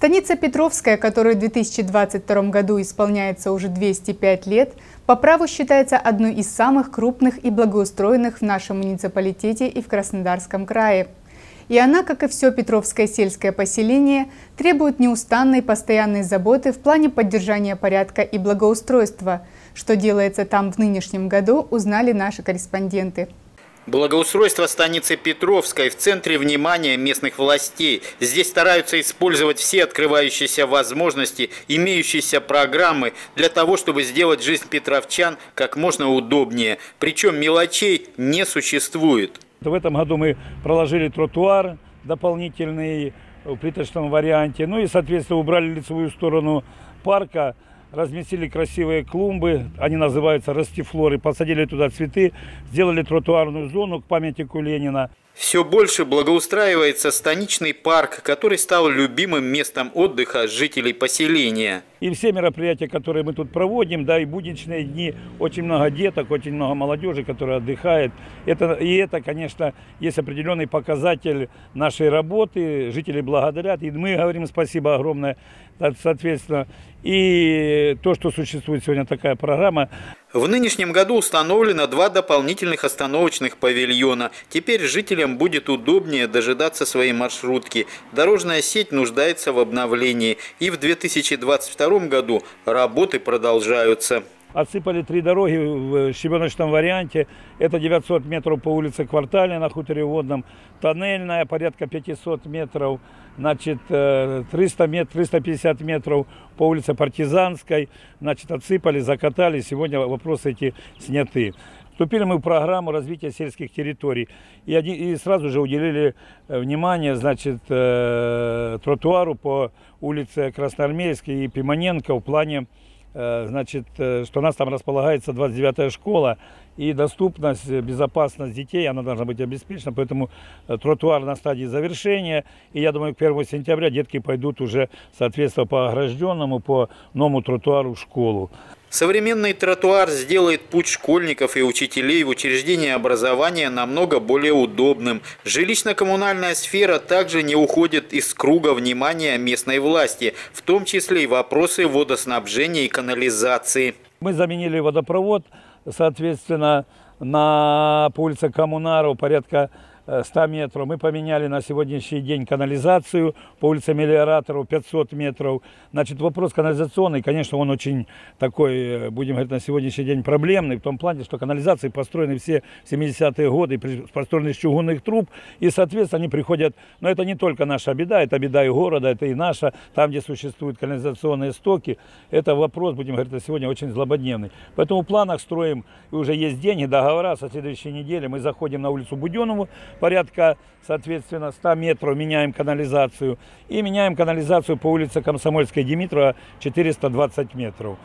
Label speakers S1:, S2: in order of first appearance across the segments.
S1: Станица Петровская, которой в 2022 году исполняется уже 205 лет, по праву считается одной из самых крупных и благоустроенных в нашем муниципалитете и в Краснодарском крае. И она, как и все Петровское сельское поселение, требует неустанной постоянной заботы в плане поддержания порядка и благоустройства. Что делается там в нынешнем году, узнали наши корреспонденты.
S2: Благоустройство станицы Петровской в центре внимания местных властей. Здесь стараются использовать все открывающиеся возможности, имеющиеся программы для того, чтобы сделать жизнь петровчан как можно удобнее. Причем мелочей не существует.
S3: В этом году мы проложили тротуар дополнительный в плиточном варианте. Ну и, соответственно, убрали лицевую сторону парка разместили красивые клумбы, они называются растифлоры, посадили туда цветы, сделали тротуарную зону к памятнику Ленина.
S2: Все больше благоустраивается станичный парк, который стал любимым местом отдыха жителей поселения.
S3: И все мероприятия, которые мы тут проводим, да, и будничные дни, очень много деток, очень много молодежи, которая отдыхает. Это, и это, конечно, есть определенный показатель нашей работы. Жители благодарят, и мы говорим спасибо огромное, соответственно. И то, что существует сегодня такая программа.
S2: В нынешнем году установлено два дополнительных остановочных павильона. Теперь жителям будет удобнее дожидаться своей маршрутки. Дорожная сеть нуждается в обновлении. И в 2022 году работы продолжаются.
S3: Отсыпали три дороги в щебеночном варианте. Это 900 метров по улице Квартальной на хуторе Водном. Тоннельная порядка 500 метров. Значит, 300 метров, 350 метров по улице Партизанской. Значит, отсыпали, закатали. Сегодня вопросы эти сняты. Вступили мы в программу развития сельских территорий и, один, и сразу же уделили э, внимание значит, э, тротуару по улице Красноармейской и Пимоненко в плане Э, значит, э, что у нас там располагается 29-я школа, и доступность, безопасность детей, она должна быть обеспечена, поэтому э, тротуар на стадии завершения, и я думаю, к 1 сентября детки пойдут уже, соответственно, по огражденному, по новому тротуару в школу.
S2: Современный тротуар сделает путь школьников и учителей в учреждение образования намного более удобным. Жилищно-коммунальная сфера также не уходит из круга внимания местной власти, в том числе и вопросы водоснабжения и канализации.
S3: Мы заменили водопровод, соответственно, на по улице Коммунаров порядка 100 метров. Мы поменяли на сегодняшний день канализацию по улице Мелиоратору 500 метров. Значит, вопрос канализационный, конечно, он очень такой, э, будем говорить, на сегодняшний день проблемный, в том плане, что канализации построены все 70-е годы, построены из чугунных труб, и, соответственно, они приходят, но это не только наша беда, это беда и города, это и наша, там, где существуют канализационные стоки, это вопрос, будем говорить, на сегодня очень злободневный. Поэтому в планах строим, и уже есть деньги, договора, со следующей недели мы заходим на улицу Буденову, порядка, соответственно, 100 метров меняем канализацию. И меняем канализацию по улице Комсомольской Димитрова 420 метров.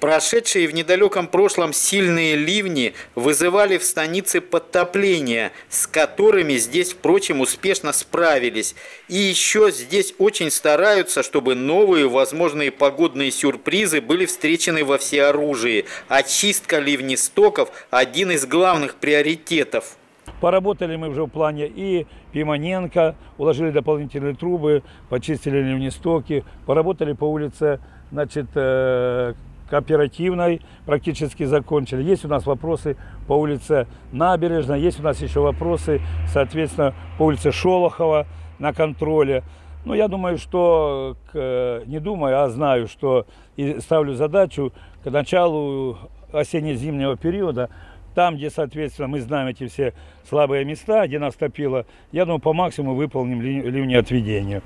S2: Прошедшие в недалеком прошлом сильные ливни вызывали в станице подтопления, с которыми здесь, впрочем, успешно справились. И еще здесь очень стараются, чтобы новые возможные погодные сюрпризы были встречены во всеоружии. Очистка ливнестоков – один из главных приоритетов.
S3: Поработали мы уже в плане и Пимоненко, уложили дополнительные трубы, почистили ливнестоки, поработали по улице, значит, э, кооперативной, практически закончили. Есть у нас вопросы по улице Набережной, есть у нас еще вопросы, соответственно, по улице Шолохова на контроле. Ну, я думаю, что, не думаю, а знаю, что и ставлю задачу к началу осенне-зимнего периода там, где, соответственно, мы знаем эти все слабые места, где нас топило, я думаю, по максимуму выполним ливни отведения.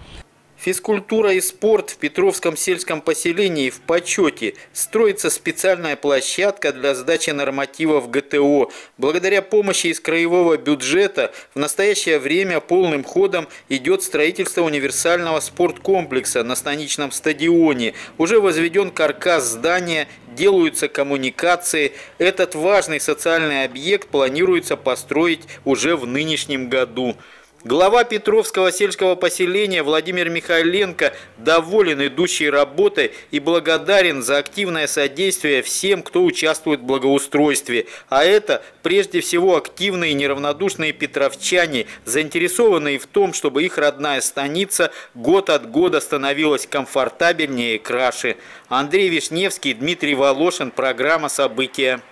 S2: Физкультура и спорт в Петровском сельском поселении в почете. Строится специальная площадка для сдачи нормативов ГТО. Благодаря помощи из краевого бюджета в настоящее время полным ходом идет строительство универсального спорткомплекса на станичном стадионе. Уже возведен каркас здания, делаются коммуникации. Этот важный социальный объект планируется построить уже в нынешнем году. Глава Петровского сельского поселения Владимир Михайленко доволен идущей работой и благодарен за активное содействие всем, кто участвует в благоустройстве. А это прежде всего активные и неравнодушные петровчане, заинтересованные в том, чтобы их родная станица год от года становилась комфортабельнее и краше. Андрей Вишневский, Дмитрий Волошин, программа «События».